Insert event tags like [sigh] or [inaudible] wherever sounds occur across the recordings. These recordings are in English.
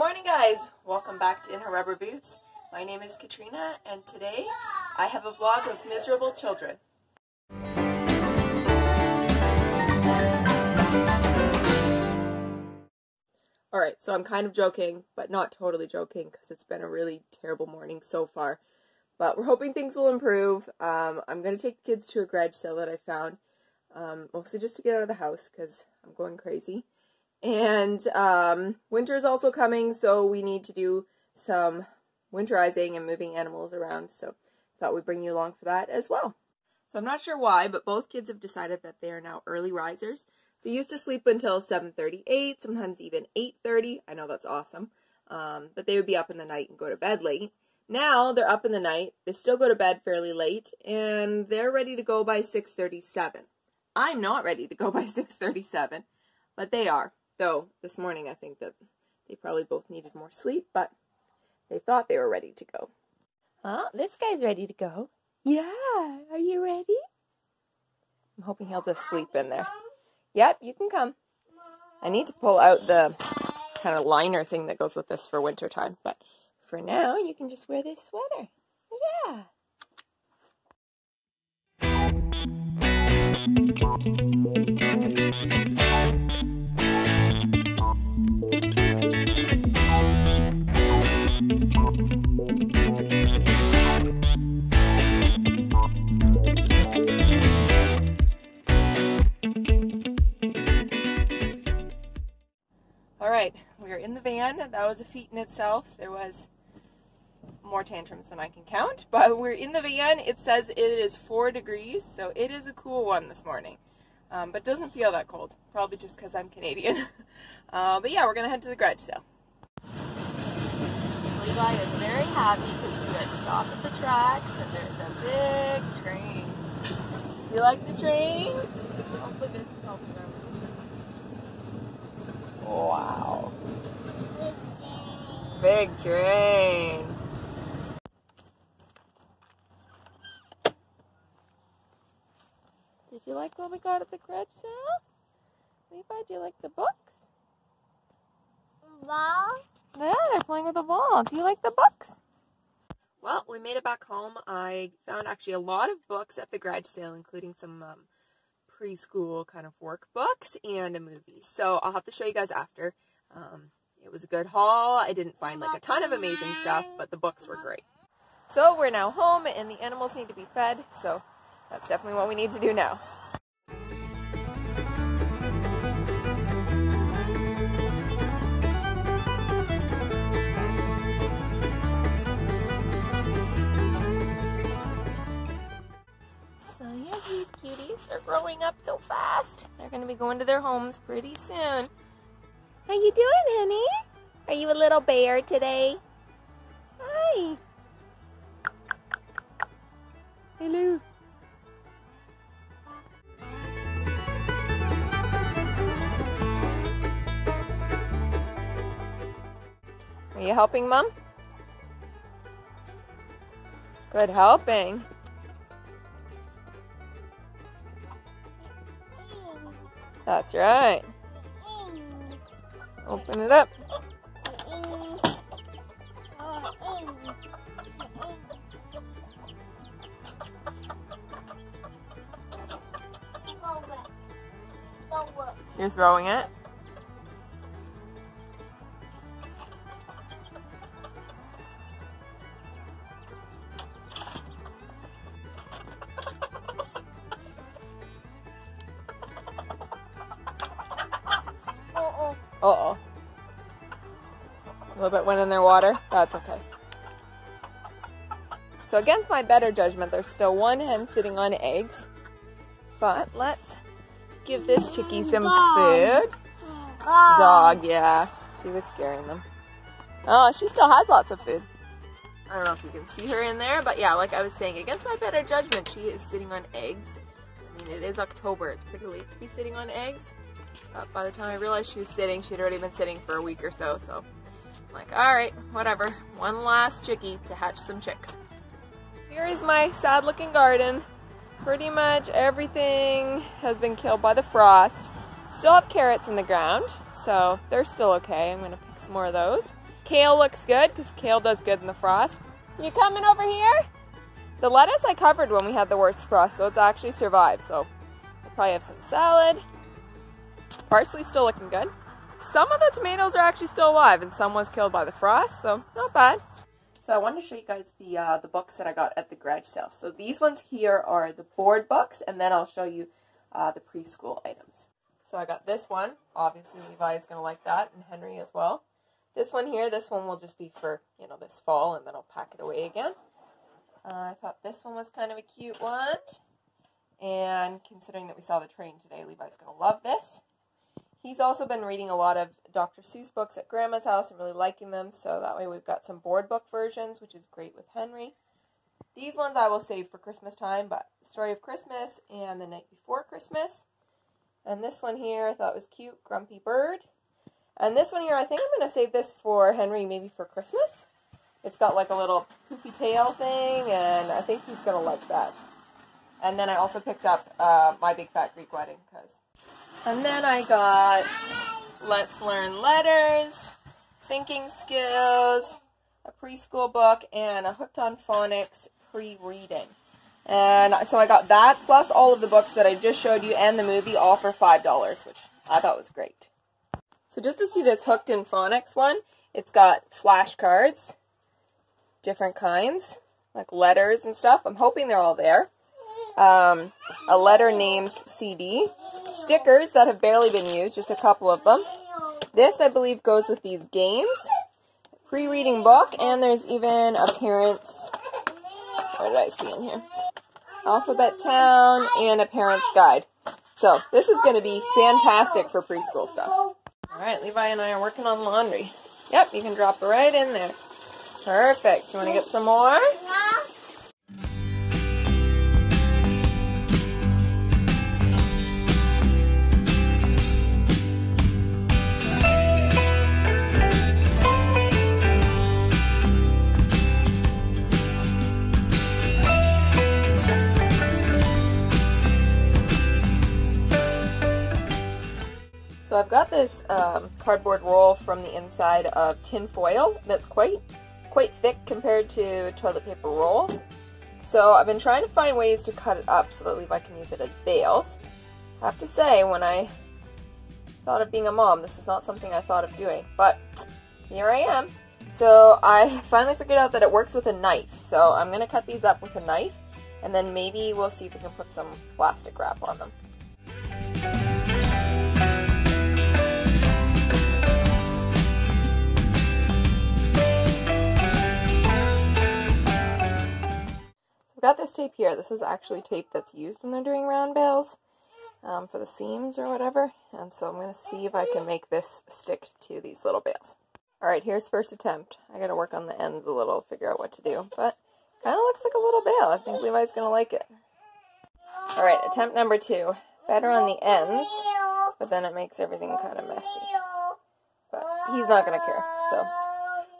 morning guys! Welcome back to In Her Rubber Boots. My name is Katrina and today I have a vlog of miserable children. Alright, so I'm kind of joking, but not totally joking because it's been a really terrible morning so far. But we're hoping things will improve. Um, I'm going to take the kids to a garage sale that I found, um, mostly just to get out of the house because I'm going crazy. And um, winter is also coming, so we need to do some winterizing and moving animals around. So I thought we'd bring you along for that as well. So I'm not sure why, but both kids have decided that they are now early risers. They used to sleep until 7.38, sometimes even 8.30. I know that's awesome. Um, but they would be up in the night and go to bed late. Now they're up in the night, they still go to bed fairly late, and they're ready to go by 6.37. I'm not ready to go by [laughs] 6.37, but they are. Though this morning I think that they probably both needed more sleep, but they thought they were ready to go. Oh, this guy's ready to go. Yeah, are you ready? I'm hoping he'll just sleep in there. Yep, you can come. I need to pull out the kind of liner thing that goes with this for winter time, but for now you can just wear this sweater. Yeah. Was a feat in itself. There was more tantrums than I can count, [laughs] but we're in the van. It says it is four degrees, so it is a cool one this morning. Um, but doesn't feel that cold, probably just because I'm Canadian. [laughs] uh, but yeah, we're going to head to the garage sale. Levi is very happy because we are stopped at the tracks and there's a big train. You like the train? Hopefully this helps them. Wow. Big train. Did you like what we got at the garage sale? Levi, do you like the books? Ball? Yeah, they're playing with a ball. Do you like the books? Well, we made it back home. I found actually a lot of books at the garage sale, including some um, preschool kind of workbooks and a movie. So I'll have to show you guys after. Um, it was a good haul. I didn't find like a ton of amazing stuff, but the books were great. So we're now home and the animals need to be fed. So that's definitely what we need to do now. So here's these cuties. They're growing up so fast. They're going to be going to their homes pretty soon. How you doing, honey? Are you a little bear today? Hi. Hello. Are you helping, Mom? Good helping. That's right. Open it up. You're throwing it? Against my better judgment, there's still one hen sitting on eggs. But let's give this chickie some food. Dog, yeah. She was scaring them. Oh, she still has lots of food. I don't know if you can see her in there, but yeah, like I was saying, against my better judgment, she is sitting on eggs. I mean, it is October. It's pretty late to be sitting on eggs. But by the time I realized she was sitting, she'd already been sitting for a week or so, so I'm like, alright, whatever. One last chickie to hatch some chicks. Here is my sad looking garden. Pretty much everything has been killed by the frost. Still have carrots in the ground, so they're still okay. I'm to pick some more of those. Kale looks good because kale does good in the frost. You coming over here? The lettuce I covered when we had the worst frost, so it's actually survived. So we'll probably have some salad. Parsley still looking good. Some of the tomatoes are actually still alive and some was killed by the frost, so not bad. So I wanted to show you guys the uh, the books that I got at the garage sale. So these ones here are the board books, and then I'll show you uh, the preschool items. So I got this one. Obviously Levi is going to like that, and Henry as well. This one here, this one will just be for, you know, this fall, and then I'll pack it away again. Uh, I thought this one was kind of a cute one. And considering that we saw the train today, Levi's going to love this. He's also been reading a lot of Dr. Seuss books at Grandma's house and really liking them, so that way we've got some board book versions, which is great with Henry. These ones I will save for Christmas time, but Story of Christmas and The Night Before Christmas. And this one here I thought was cute, Grumpy Bird. And this one here, I think I'm going to save this for Henry maybe for Christmas. It's got like a little poofy tail thing, and I think he's going to like that. And then I also picked up uh, My Big Fat Greek Wedding, because and then I got Let's Learn Letters, Thinking Skills, a preschool book, and a Hooked on Phonics pre-reading. And so I got that, plus all of the books that I just showed you and the movie, all for $5, which I thought was great. So just to see this Hooked in Phonics one, it's got flashcards, different kinds, like letters and stuff. I'm hoping they're all there. Um, a letter names CD, stickers that have barely been used, just a couple of them. This, I believe, goes with these games. Pre-reading book, and there's even a parent's, what did I see in here? Alphabet Town and a parent's guide. So, this is going to be fantastic for preschool stuff. Alright, Levi and I are working on laundry. Yep, you can drop it right in there. Perfect. You want to get some more? I've got this um, cardboard roll from the inside of tin foil that's quite quite thick compared to toilet paper rolls. So I've been trying to find ways to cut it up so that Levi can use it as bales. I have to say, when I thought of being a mom, this is not something I thought of doing, but here I am. So I [laughs] finally figured out that it works with a knife. So I'm going to cut these up with a knife, and then maybe we'll see if we can put some plastic wrap on them. I've got this tape here. This is actually tape that's used when they're doing round bales um, for the seams or whatever. And so I'm going to see if I can make this stick to these little bales. Alright, here's first attempt. I got to work on the ends a little, figure out what to do. But kind of looks like a little bale. I think Levi's going to like it. Alright, attempt number two. Better on the ends, but then it makes everything kind of messy. But he's not going to care, so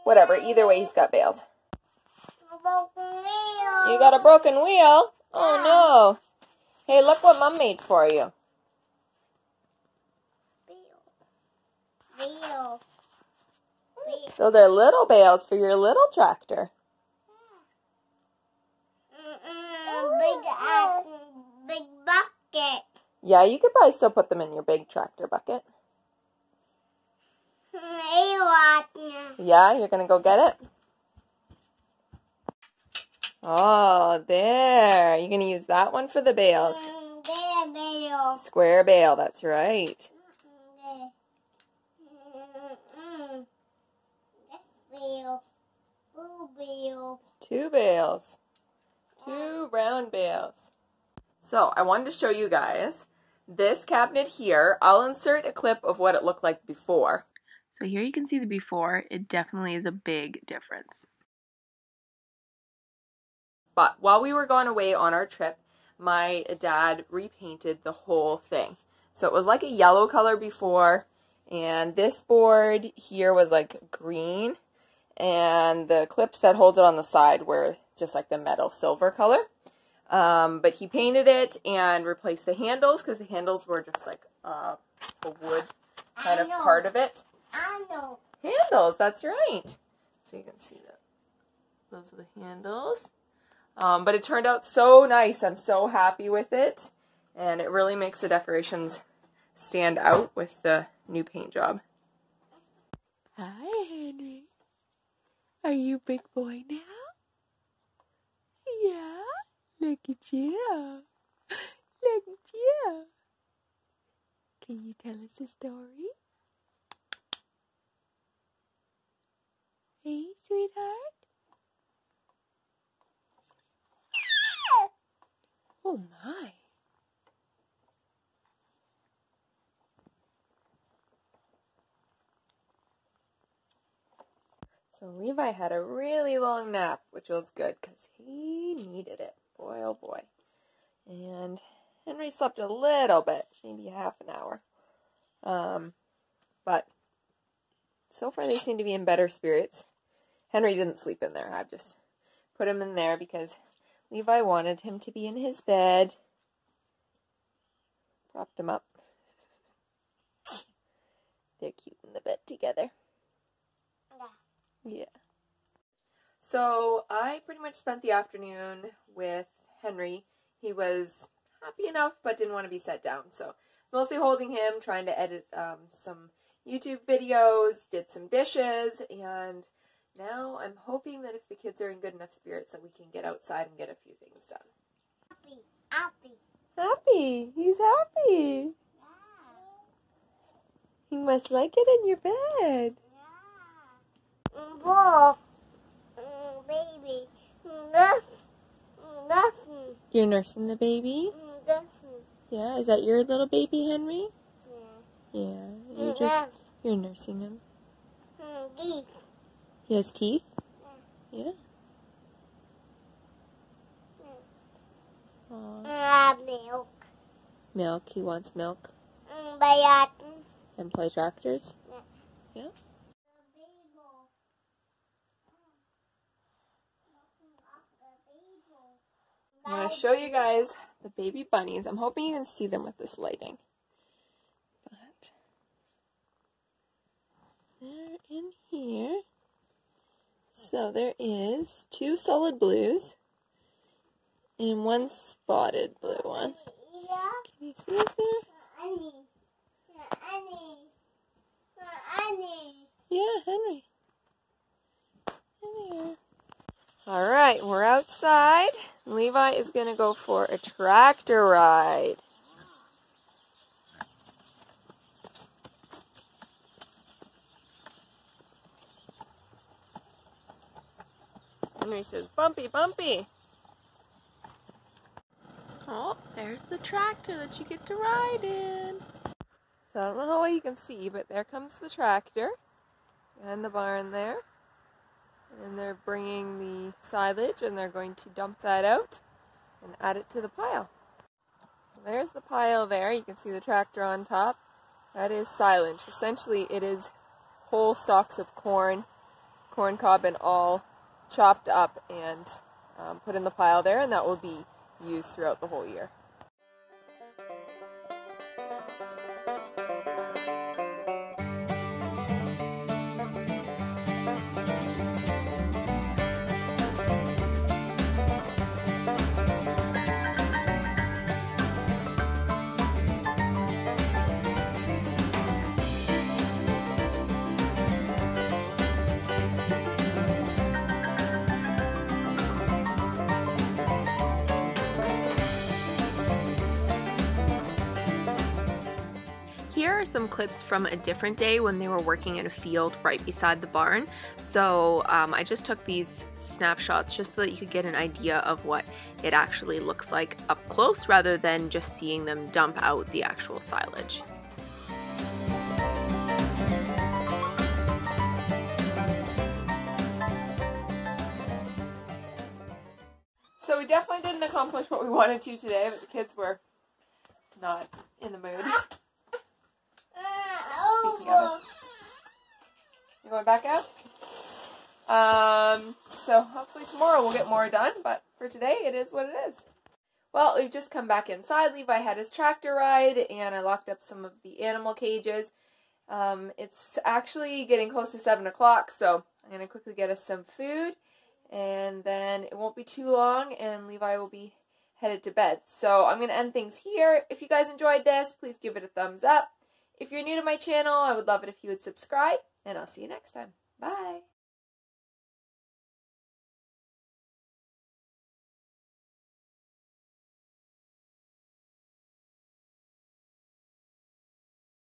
whatever. Either way, he's got bales. You got a broken wheel? Oh no. Hey, look what mom made for you. Those are little bales for your little tractor. Big, uh, big bucket. Yeah, you could probably still put them in your big tractor bucket. Yeah, you're going to go get it? Oh, there. You're going to use that one for the bales. Mm, there, bale. Square bale, that's right. Bale. Blue bale. Two bales. Two round bales. So, I wanted to show you guys this cabinet here. I'll insert a clip of what it looked like before. So here you can see the before. It definitely is a big difference. But while we were gone away on our trip, my dad repainted the whole thing. So it was like a yellow color before, and this board here was like green, and the clips that hold it on the side were just like the metal silver color. Um, but he painted it and replaced the handles because the handles were just like uh, a wood kind of part of it. I know. handles. That's right. So you can see that. Those are the handles. Um, but it turned out so nice. I'm so happy with it. And it really makes the decorations stand out with the new paint job. Hi, Henry. Are you big boy now? Yeah? Look at you. Look at you. Can you tell us a story? Hey, sweetheart? Oh my. So Levi had a really long nap, which was good because he needed it. Boy, oh boy. And Henry slept a little bit, maybe half an hour. Um, but so far they seem to be in better spirits. Henry didn't sleep in there. I've just put him in there because Levi wanted him to be in his bed. Propped him up. They're cute in the bed together. Yeah. So I pretty much spent the afternoon with Henry. He was happy enough but didn't want to be set down. So mostly holding him, trying to edit um, some YouTube videos, did some dishes, and now I'm hoping that if the kids are in good enough spirits that we can get outside and get a few things done. Happy, happy. Happy. He's happy. Yeah. You must like it in your bed. Yeah. Mm, baby. Nothing. You're nursing the baby? Yeah. Is that your little baby, Henry? Yeah. Yeah. You're just you're nursing him. Mm, Deep. He has teeth? Yeah. Aw. Ah, milk. Milk. He wants milk. Mm. And play tractors. I'm going show you guys the baby bunnies. I'm hoping you can see them with this lighting. But they're in here. So there is two solid blues and one spotted blue one. Can you see it there? Yeah, Henry. There. All right, we're outside. Levi is going to go for a tractor ride. Henry says, bumpy, bumpy. Oh, there's the tractor that you get to ride in. So I don't know how well you can see, but there comes the tractor and the barn there. And they're bringing the silage and they're going to dump that out and add it to the pile. So there's the pile there. You can see the tractor on top. That is silage. Essentially, it is whole stalks of corn, corn cob and all chopped up and um, put in the pile there, and that will be used throughout the whole year. Are some clips from a different day when they were working in a field right beside the barn. So um, I just took these snapshots just so that you could get an idea of what it actually looks like up close rather than just seeing them dump out the actual silage. So we definitely didn't accomplish what we wanted to today, but the kids were not in the mood. [laughs] together. You going back out? Um, so hopefully tomorrow we'll get more done, but for today it is what it is. Well, we've just come back inside. Levi had his tractor ride, and I locked up some of the animal cages. Um, it's actually getting close to 7 o'clock, so I'm going to quickly get us some food, and then it won't be too long, and Levi will be headed to bed. So I'm going to end things here. If you guys enjoyed this, please give it a thumbs up. If you're new to my channel, I would love it if you would subscribe, and I'll see you next time. Bye!